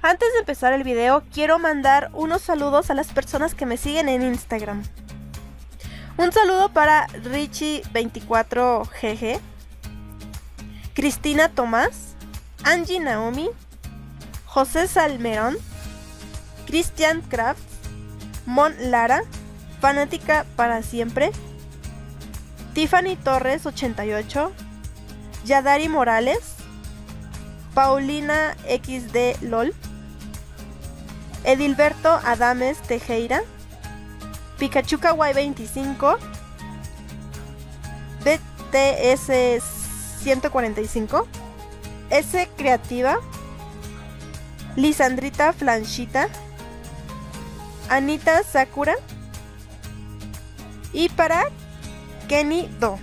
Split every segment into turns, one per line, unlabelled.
Antes de empezar el video, quiero mandar unos saludos a las personas que me siguen en Instagram. Un saludo para Richie24GG, Cristina Tomás, Angie Naomi, José Salmerón, Christian Kraft, Mon Lara, Fanática para siempre, Tiffany Torres 88, Yadari Morales, Paulina XD LOL, Edilberto Adames Tejera, Pikachu Kawaii 25, BTS 145, S Creativa, Lisandrita Flanchita, Anita Sakura y para Kenny Do.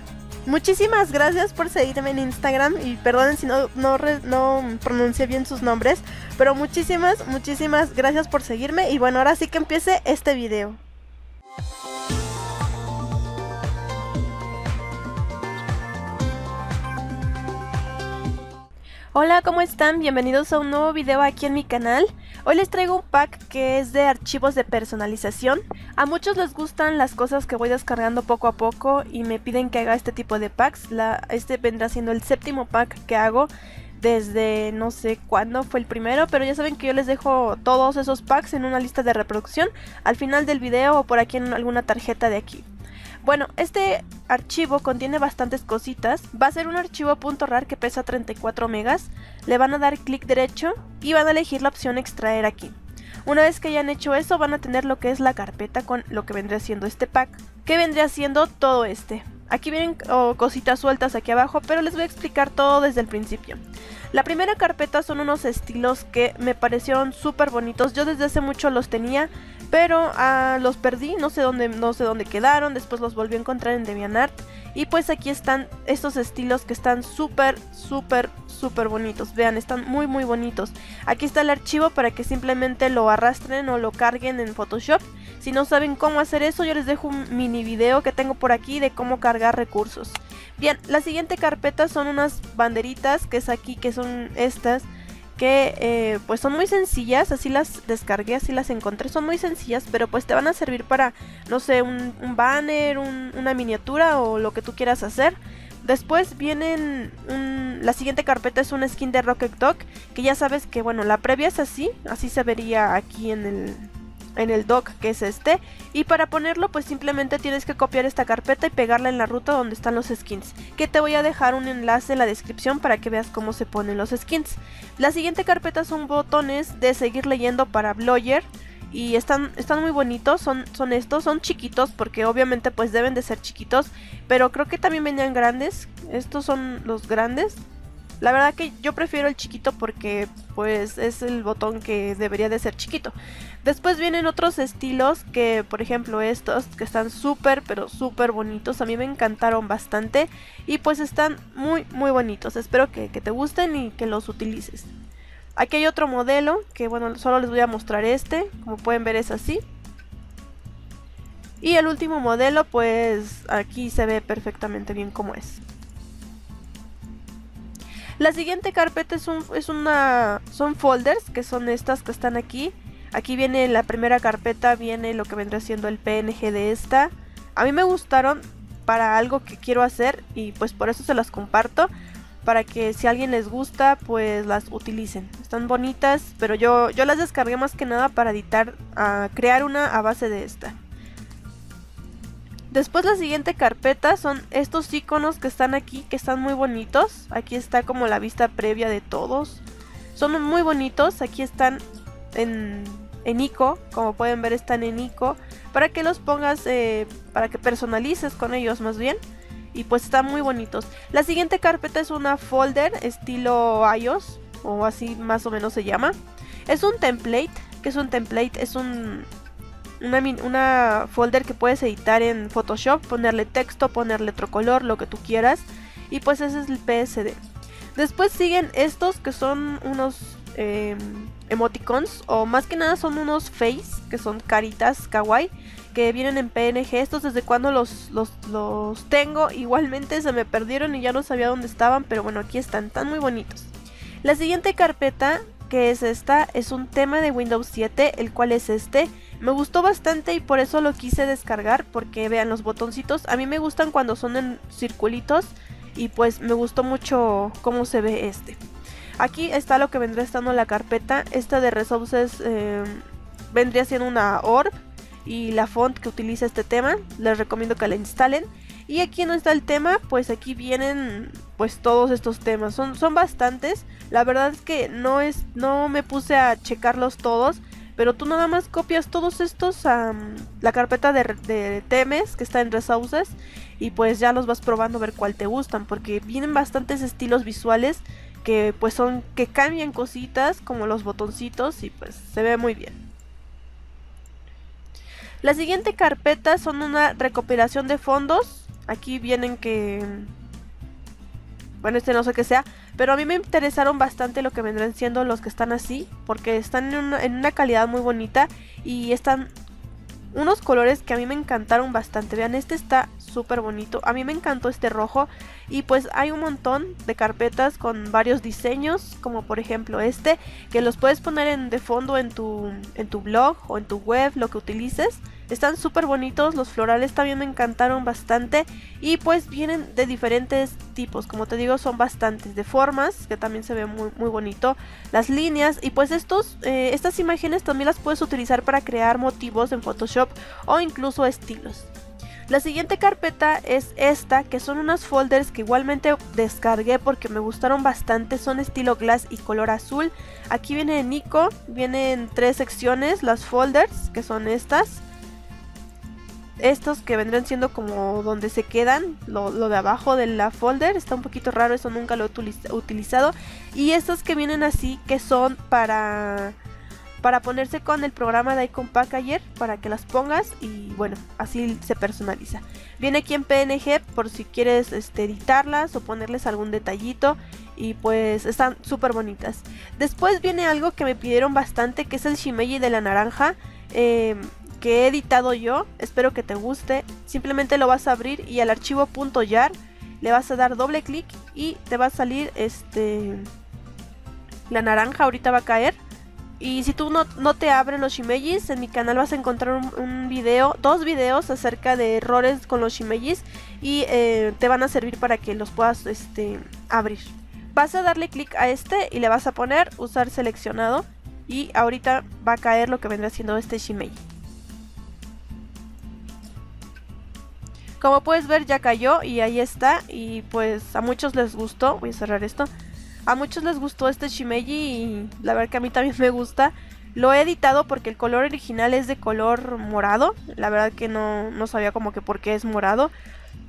Muchísimas gracias por seguirme en Instagram y perdonen si no, no, no pronuncié bien sus nombres, pero muchísimas, muchísimas gracias por seguirme y bueno, ahora sí que empiece este video. Hola, ¿cómo están? Bienvenidos a un nuevo video aquí en mi canal. Hoy les traigo un pack que es de archivos de personalización. A muchos les gustan las cosas que voy descargando poco a poco y me piden que haga este tipo de packs. este vendrá siendo el séptimo pack que hago desde no sé cuándo fue el primero, pero ya saben que yo les dejo todos esos packs en una lista de reproducción al final del video o por aquí en alguna tarjeta de aquí. Bueno, este archivo contiene bastantes cositas. Va a ser un archivo .rar que pesa 34 megas. Le van a dar clic derecho y van a elegir la opción extraer aquí. Una vez que hayan hecho eso van a tener lo que es la carpeta con lo que vendría siendo este pack. Que vendría siendo todo este. Aquí vienen oh, cositas sueltas aquí abajo, pero les voy a explicar todo desde el principio. La primera carpeta son unos estilos que me parecieron súper bonitos. Yo desde hace mucho los tenía, pero ah, los perdí, no sé dónde, no sé dónde quedaron, después los volví a encontrar en DeviantArt y pues aquí están estos estilos que están súper, súper, súper bonitos. Vean, están muy, muy bonitos. Aquí está el archivo para que simplemente lo arrastren o lo carguen en Photoshop. Si no saben cómo hacer eso, yo les dejo un mini video que tengo por aquí de cómo cargar recursos. Bien, la siguiente carpeta son unas banderitas que es aquí, que son estas que eh, pues son muy sencillas, así las descargué, así las encontré, son muy sencillas, pero pues te van a servir para, no sé, un, banner, una miniatura o lo que tú quieras hacer. Después vienen, la siguiente carpeta es una skin de Rocket Dog, que ya sabes que bueno, la previa es así, así se vería aquí en el, en el dock que es este. Y para ponerlo pues simplemente tienes que copiar esta carpeta y pegarla en la ruta donde están los skins que te voy a dejar un enlace en la descripción para que veas cómo se ponen los skins. La siguiente carpeta son botones de seguir leyendo para Blogger y están, están muy bonitos, son, son estos, son chiquitos porque obviamente pues deben de ser chiquitos, pero creo que también venían grandes, estos son los grandes, la verdad que yo prefiero el chiquito porque pues es el botón que debería de ser chiquito. Después vienen otros estilos que por ejemplo estos que están súper pero súper bonitos. A mí me encantaron bastante y pues están muy muy bonitos. Espero que, que te gusten y que los utilices. Aquí hay otro modelo que bueno solo les voy a mostrar este. Como pueden ver es así. Y el último modelo pues aquí se ve perfectamente bien como es. La siguiente carpeta es, un, es una, son folders, que son estas que están aquí. Aquí viene la primera carpeta, viene lo que vendrá siendo el PNG de esta. A mí me gustaron para algo que quiero hacer y pues por eso se las comparto. Para que si a alguien les gusta, pues las utilicen. Están bonitas, pero yo, yo las descargué más que nada para editar, a crear una a base de esta. Después la siguiente carpeta son estos iconos que están aquí, que están muy bonitos. Aquí está como la vista previa de todos. Son muy bonitos, aquí están en, en ICO, como pueden ver están en ICO. Para que los pongas, eh, para que personalices con ellos más bien. Y pues están muy bonitos. La siguiente carpeta es una folder estilo iOS, o así más o menos se llama. Es un template, que es un template, es un una, folder que puedes editar en Photoshop, ponerle texto, ponerle otro color, lo que tú quieras. Y pues ese es el PSD. Después siguen estos que son unos em, emoticons o más que nada son unos face, que son caritas kawaii, que vienen en PNG. Estos desde cuando los, los, los tengo, igualmente se me perdieron y ya no sabía dónde estaban, pero bueno, aquí están, están muy bonitos. La siguiente carpeta que es esta, es un tema de Windows 7, el cual es este. Me gustó bastante y por eso lo quise descargar, porque vean los botoncitos, a mí me gustan cuando son en circulitos y pues me gustó mucho cómo se ve este. Aquí está lo que vendría estando en la carpeta, esta de Resources eh, vendría siendo una orb y la font que utiliza este tema, les recomiendo que la instalen. Y aquí no está el tema, pues aquí vienen pues todos estos temas. Son, son bastantes. La verdad es que no es. no me puse a checarlos todos. Pero tú nada más copias todos estos a la carpeta de, de, temes que está en Resources. Y pues ya los vas probando a ver cuál te gustan. Porque vienen bastantes estilos visuales. Que pues son. que cambian cositas. Como los botoncitos. Y pues se ve muy bien. La siguiente carpeta son una recopilación de fondos Aquí vienen que... Bueno, este no sé qué sea, pero a mí me interesaron bastante lo que vendrán siendo los que están así, porque están en una, calidad muy bonita y están unos colores que a mí me encantaron bastante. Vean, este está súper bonito. A mí me encantó este rojo. Y pues hay un montón de carpetas con varios diseños. Como por ejemplo este. Que los puedes poner en, de fondo en tu, en tu blog o en tu web. Lo que utilices. Están súper bonitos, los florales también me encantaron bastante y pues vienen de diferentes tipos, como te digo son bastantes, de formas, que también se ve muy, muy bonito, las líneas y pues estos, eh, estas imágenes también las puedes utilizar para crear motivos en Photoshop o incluso estilos. La siguiente carpeta es esta, que son unos folders que igualmente descargué porque me gustaron bastante, son estilo glass y color azul. Aquí viene Nico, vienen tres secciones, las folders, que son estas estos que vendrán siendo como donde se quedan, lo, de abajo de la folder, está un poquito raro, eso nunca lo he utilizado. Y estos que vienen así, que son para, para ponerse con el programa de Icon Packager, para que las pongas y bueno, así se personaliza. Viene aquí en PNG por si quieres este, editarlas o ponerles algún detallito y pues están súper bonitas. Después viene algo que me pidieron bastante, que es el Shimeji de la naranja. Eh, que he editado yo. Espero que te guste. Simplemente lo vas a abrir y al archivo .jar le vas a dar doble clic y te va a salir este la naranja ahorita va a caer. Y si tú no, no te abren los shimejis, en mi canal vas a encontrar un, video, dos videos acerca de errores con los shimejis y eh, te van a servir para que los puedas este, abrir. Vas a darle clic a este y le vas a poner usar seleccionado y ahorita va a caer lo que vendrá siendo este shimeji. Como puedes ver ya cayó y ahí está y pues a muchos les gustó, voy a cerrar esto, a muchos les gustó este Shimeji y la verdad que a mí también me gusta. Lo he editado porque el color original es de color morado, la verdad que no, no sabía como que por qué es morado,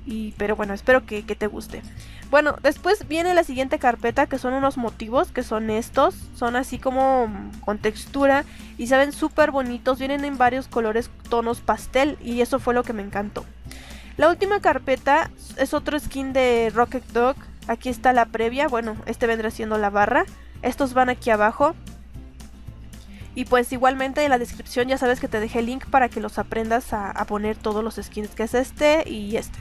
y, pero bueno, espero que, que te guste. Bueno, después viene la siguiente carpeta que son unos motivos, que son estos, son así como con textura y se ven súper bonitos, vienen en varios colores, tonos pastel y eso fue lo que me encantó. La última carpeta es otro skin de Rocket Dog. Aquí está la previa. Bueno, este vendrá siendo la barra. Estos van aquí abajo. Y pues igualmente en la descripción ya sabes que te dejé el link para que los aprendas a, poner todos los skins que es este y este.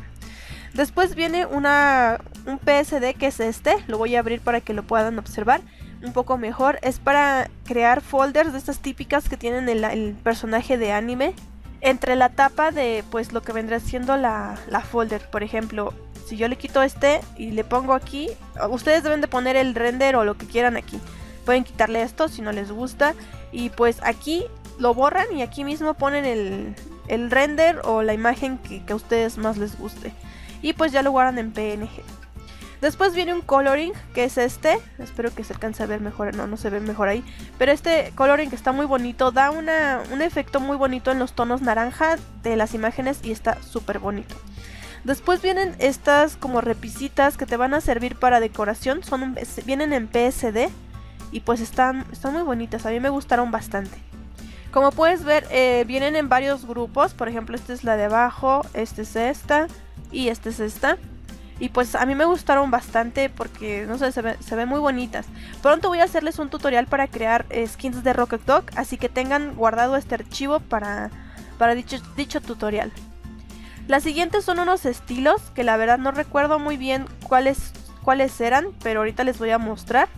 Después viene una, un PSD que es este. Lo voy a abrir para que lo puedan observar un poco mejor. Es para crear folders de estas típicas que tienen el personaje de anime entre la tapa de pues lo que vendrá siendo la, folder. Por ejemplo, si yo le quito este y le pongo aquí, ustedes deben de poner el render o lo que quieran aquí. Pueden quitarle esto si no les gusta. Y pues aquí lo borran y aquí mismo ponen el, render o la imagen que, que a ustedes más les guste. Y pues ya lo guardan en PNG. Después viene un coloring, que es este. Espero que se alcance a ver mejor. No, no se ve mejor ahí. Pero este coloring que está muy bonito. Da una, un efecto muy bonito en los tonos naranja de las imágenes y está súper bonito. Después vienen estas como repisitas que te van a servir para decoración. Son vienen en PSD y pues están, están muy bonitas. A mí me gustaron bastante. Como puedes ver, eh, vienen en varios grupos. Por ejemplo, esta es la de abajo, esta es esta y esta es esta. Y pues a mí me gustaron bastante porque, no sé, se, ven muy bonitas. Pronto voy a hacerles un tutorial para crear skins de Rocket Dog, así que tengan guardado este archivo para, para dicho, dicho tutorial. Las siguientes son unos estilos que la verdad no recuerdo muy bien cuáles, cuáles eran, pero ahorita les voy a mostrar.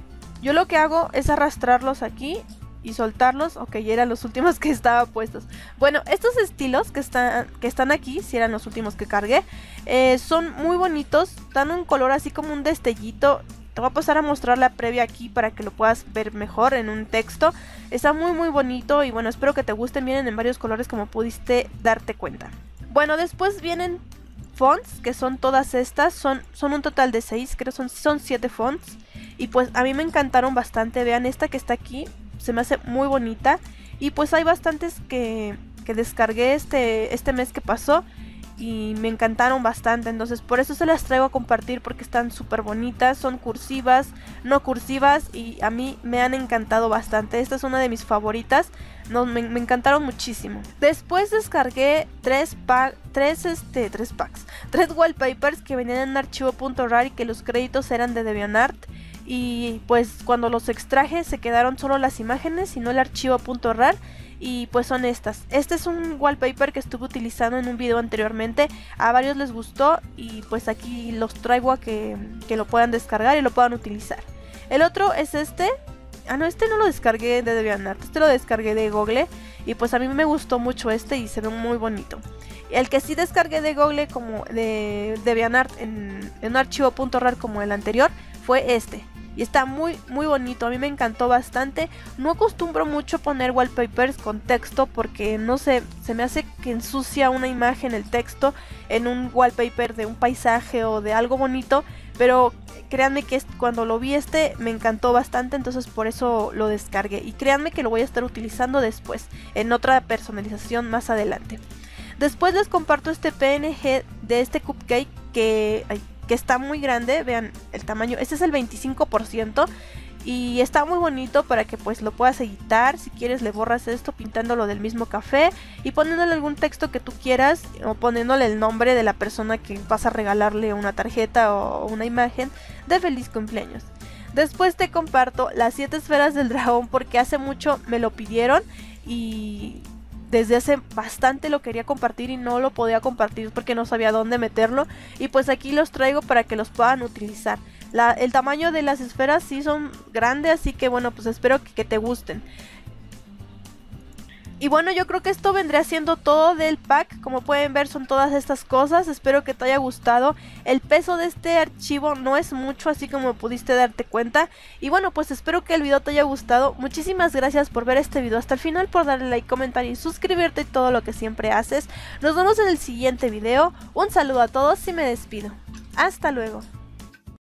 Yo lo que hago es arrastrarlos aquí y soltarlos. Ok, eran los últimos que estaban puestos. Bueno, estos estilos que están, que están aquí, si eran los últimos que cargué, eh, son muy bonitos. Dan un color así como un destellito. Te voy a pasar a mostrar la previa aquí para que lo puedas ver mejor en un texto. Está muy muy bonito y bueno, espero que te gusten. Vienen en varios colores como pudiste darte cuenta. Bueno, después vienen fonts, que son todas estas. Son, son un total de 6, creo son, son 7 fonts. Y pues a mí me encantaron bastante. Vean esta que está aquí se me hace muy bonita. Y pues hay bastantes que, que descargué este, este mes que pasó y me encantaron bastante. Entonces por eso se las traigo a compartir porque están súper bonitas. Son cursivas, no cursivas y a mí me han encantado bastante. Esta es una de mis favoritas. No, me, encantaron muchísimo. Después descargué tres, pa tres, este, tres packs. Tres wallpapers que venían en archivo.rar y que los créditos eran de DeviantArt y pues cuando los extraje se quedaron solo las imágenes y no el archivo .rar y pues son estas. Este es un wallpaper que estuve utilizando en un video anteriormente, a varios les gustó y pues aquí los traigo a que, que lo puedan descargar y lo puedan utilizar. El otro es este, ah no, este no lo descargué de DeviantArt, este lo descargué de Google y pues a mí me gustó mucho este y se ve muy bonito. El que sí descargué de Google como de DeviantArt en, en un archivo .rar como el anterior fue este y está muy muy bonito, a mí me encantó bastante. No acostumbro mucho poner wallpapers con texto porque no sé, se me hace que ensucia una imagen el texto en un wallpaper de un paisaje o de algo bonito, pero créanme que cuando lo vi este me encantó bastante, entonces por eso lo descargué y créanme que lo voy a estar utilizando después en otra personalización más adelante. Después les comparto este PNG de este cupcake que que está muy grande, vean el tamaño, este es el 25% y está muy bonito para que pues lo puedas editar, si quieres le borras esto pintándolo del mismo café y poniéndole algún texto que tú quieras o poniéndole el nombre de la persona que vas a regalarle una tarjeta o una imagen de feliz cumpleaños. Después te comparto las 7 esferas del dragón porque hace mucho me lo pidieron y desde hace bastante lo quería compartir y no lo podía compartir porque no sabía dónde meterlo. Y pues aquí los traigo para que los puedan utilizar. El tamaño de las esferas sí son grandes, así que bueno, pues espero que te gusten. Y bueno, yo creo que esto vendría siendo todo del pack. Como pueden ver son todas estas cosas. Espero que te haya gustado. El peso de este archivo no es mucho, así como pudiste darte cuenta. Y bueno, pues espero que el video te haya gustado. Muchísimas gracias por ver este video hasta el final, por darle like, comentar y suscribirte y todo lo que siempre haces. Nos vemos en el siguiente video. Un saludo a todos y me despido. Hasta luego.